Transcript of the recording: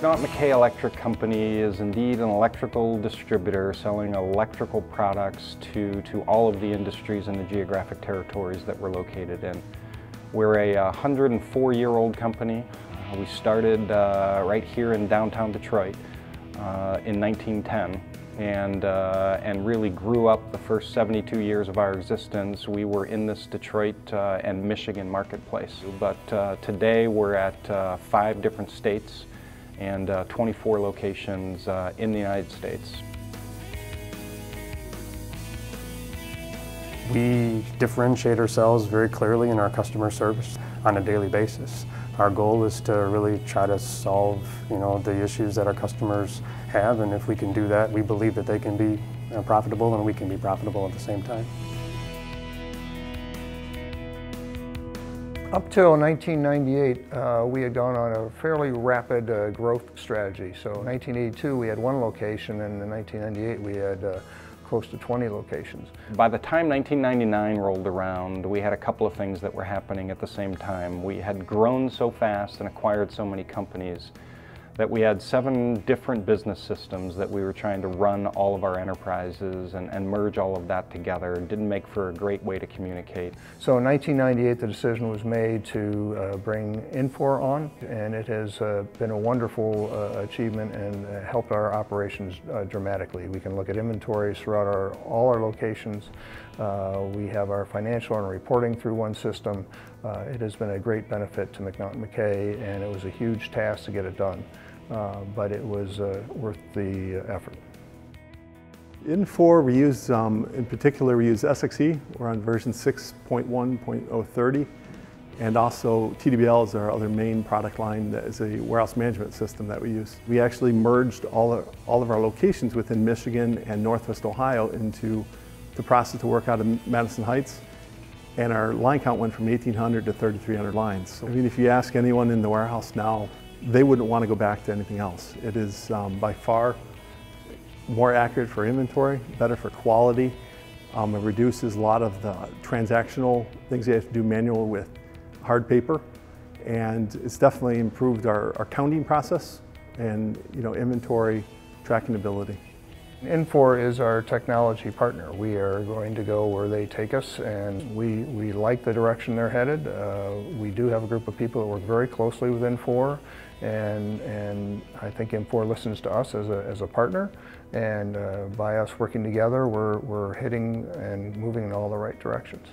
McNaughton McKay Electric Company is indeed an electrical distributor selling electrical products to, to all of the industries in the geographic territories that we're located in. We're a 104-year-old company. Uh, we started uh, right here in downtown Detroit uh, in 1910 and, uh, and really grew up the first 72 years of our existence. We were in this Detroit uh, and Michigan marketplace. But uh, today we're at five different states and uh, 24 locations uh, in the United States. We differentiate ourselves very clearly in our customer service on a daily basis. Our goal is to really try to solve you know, the issues that our customers have and if we can do that, we believe that they can be uh, profitable and we can be profitable at the same time. Up till 1998, uh, we had gone on a fairly rapid uh, growth strategy. So 1982, we had one location, and in 1998, we had uh, close to 20 locations. By the time 1999 rolled around, we had a couple of things that were happening at the same time. We had grown so fast and acquired so many companies that we had seven different business systems that we were trying to run all of our enterprises and, and merge all of that together. It didn't make for a great way to communicate. So in 1998 the decision was made to uh, bring Infor on and it has uh, been a wonderful uh, achievement and helped our operations uh, dramatically. We can look at inventories throughout our, all our locations. Uh, we have our financial and reporting through one system. It has been a great benefit to McNaughton McKay and it was a huge task to get it done. Uh, but it was uh, worth the effort. Infor, we use, um, in particular, we use SXE. We're on version 6.1.030. And also TDBL is our other main product line that is a warehouse management system that we use. We actually merged all of, all of our locations within Michigan and Northwest Ohio into the process to work out of Madison Heights. And our line count went from 1,800 to 3,300 lines. I mean, if you ask anyone in the warehouse now, they wouldn't want to go back to anything else. It is um, by far more accurate for inventory, better for quality. Um, it reduces a lot of the transactional things you have to do manual with hard paper. And it's definitely improved our, our counting process and you know inventory tracking ability. Infor is our technology partner. We are going to go where they take us and we, we like the direction they're headed. Uh, we do have a group of people that work very closely with Infor and, and I think Infor listens to us as a, as a partner and uh, by us working together we're, we're hitting and moving in all the right directions.